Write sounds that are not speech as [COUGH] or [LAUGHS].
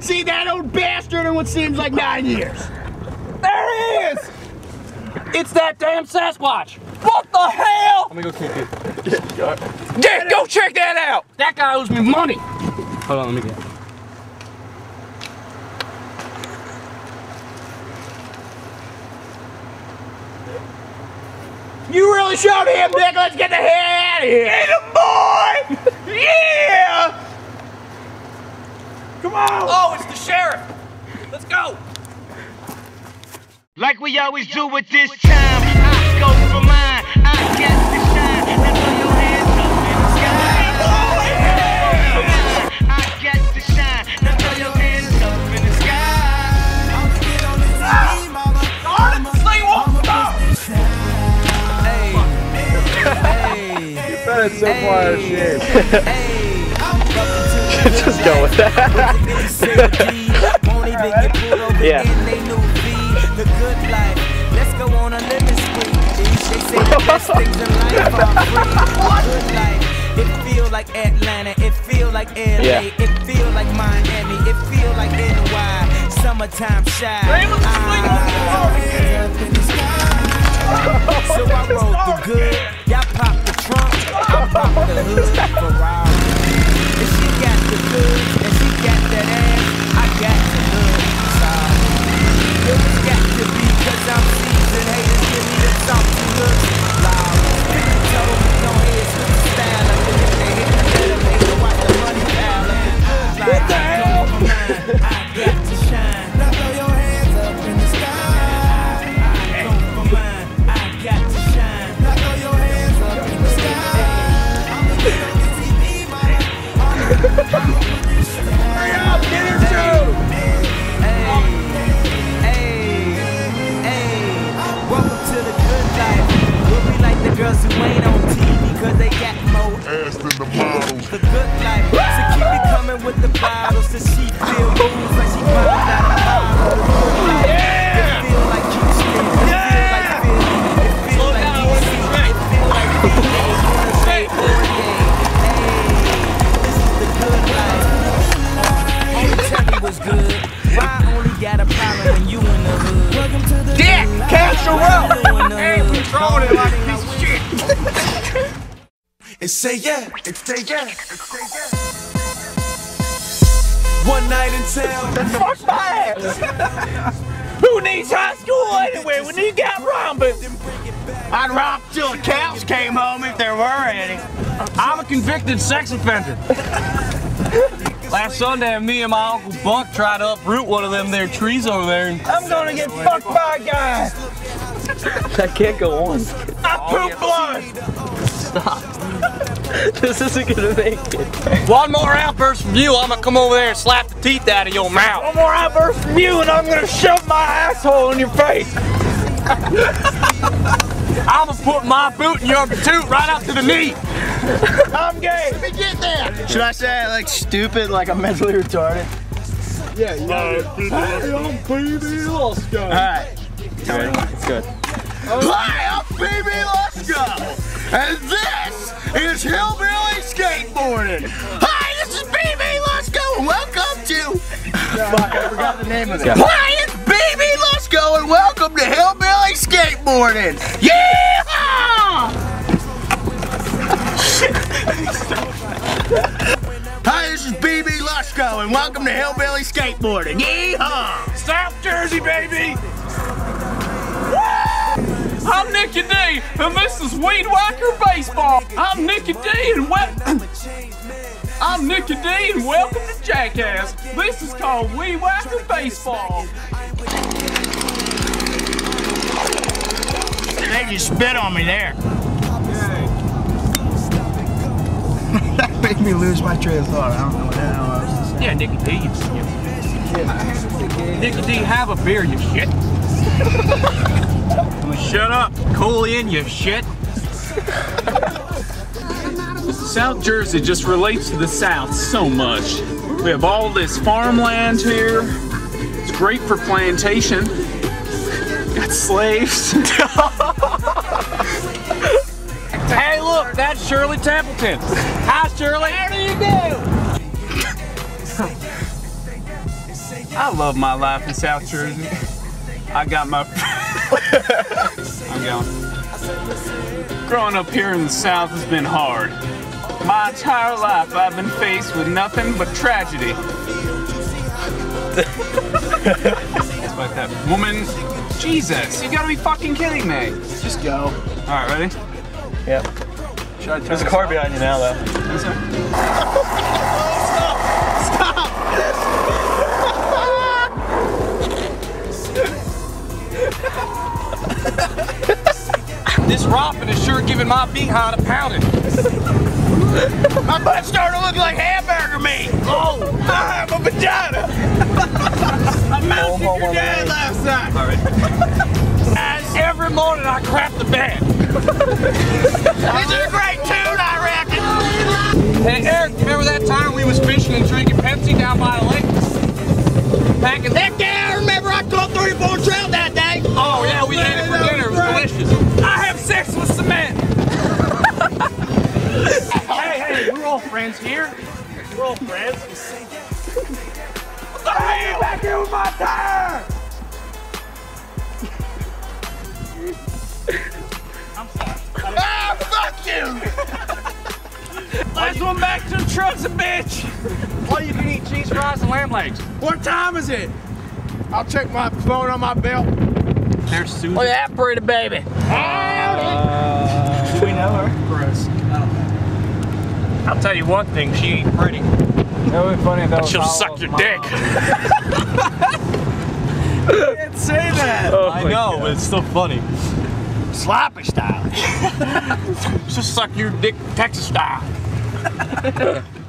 haven't seen that old bastard in what seems like nine years. There he is! It's that damn Sasquatch! What the hell? Let me go kick it. Dick, go check that out! That guy owes me money. Hold on, let me get it. You really showed him, Dick. Let's get the hell out of here. Get him, boy! yeah! Come on! Oh, it's the sheriff! Let's go! Like we always do with this time, I go for mine. I get the shine. Now throw your hands up in the sky. I get the shine. Now throw your hands up in the That is so far shit. Just go with that. yeah. The good life. Let's go on a living spree. They say the best things in life are free. [LAUGHS] Good life. It feel like Atlanta. It feel like LA. Yeah. It feel like Miami. It feel like NY. Summertime Chi. Ah, so I [LAUGHS] roll the good. Y'all pop the trunk. I pop the hood. Hurry up, get her too. Welcome to the good life. We'll be like the girls who ain't on TV cause they got more ass than the models. the good life. Hey, it like a piece of shit. and say yeah, and say yeah, and say yeah. One night in town. Fuck my ass. [LAUGHS] Who needs high school anyway when you got romping? I'd romp till the cows came home if there were any. I'm a convicted sex offender. [LAUGHS] Last Sunday, me and my Uncle Buck tried to uproot one of them there trees over there, and I'm gonna get fucked by a guy. That can't go on. I poop blood. Stop. [LAUGHS] this isn't gonna make it. one more outburst from you, I'm gonna come over there and slap the teeth out of your mouth. One more outburst from you and I'm gonna shove my asshole in your face. [LAUGHS] I'm gonna put my boot in your toot right up to the knee. I'm gay. Let me get there. Should I say I like stupid, like I'm mentally retarded? Yeah, [LAUGHS] you Alright. It's good. Hi, I'm BB Lusko, and this is Hillbilly Skateboarding. Hi, this is BB Lusko, and welcome to. Fuck, I forgot the name of it. Hi, it's BB Lusko, and welcome to Hillbilly Skateboarding. Yeah! Hi, this is BB Lusko, and welcome to Hillbilly Skateboarding. Yeehaw! South Jersey, baby! I'm Nicky D, and this is Weed Whacker Baseball. I'm Nicky D, and wel- [CLEARS THROAT] I'm Nicky D, and welcome to Jackass. This is called Weed Whacker Baseball. They just spit on me there. [LAUGHS] that made me lose my train of thought. I don't know what the hell I was to. Yeah, Nicky D, you. Nicky D, have a beer, you shit. [LAUGHS] Shut up, Coolian, you shit. South Jersey just relates to the South so much. We have all this farmland here. It's great for plantation. Got slaves. [LAUGHS] hey, look, that's Shirley Templeton. Hi, Shirley. How do you do? I love my life in South Jersey. I got my. [LAUGHS] [LAUGHS] I'm going. Growing up here in the South has been hard. My entire life I've been faced with nothing but tragedy. it's like that woman. Jesus, you gotta be fucking kidding me. Just go. Alright, ready? Yep. There's a car behind you now, though. Romping giving my behind a pounding. [LAUGHS] My butt starting to look like hamburger meat. Oh, ah, I have a vagina. [LAUGHS] I mouthed your dad last night. And every morning I crap the bed. This is a great tune, I reckon. Hey Eric, remember that time we was fishing and drinking Pepsi down by the lake? Packing Heck yeah, I remember I caught 34 trout we're all friends here. We're all friends. Hey, back here with my tire. Ah, fuck you! Last one back to the trucks, a bitch. All you can eat cheese fries and lamb legs. What time is it? I'll check my phone on my belt. There's Susan. Look at that pretty baby. Do we know her? Gross. I'll tell you one thing, she ain't pretty. That would be funny if that was She'll suck your mom. dick. You [LAUGHS] can't say that. Oh I know, God. but it's still funny. Sloppy style. [LAUGHS] She'll suck your dick Texas style. [LAUGHS]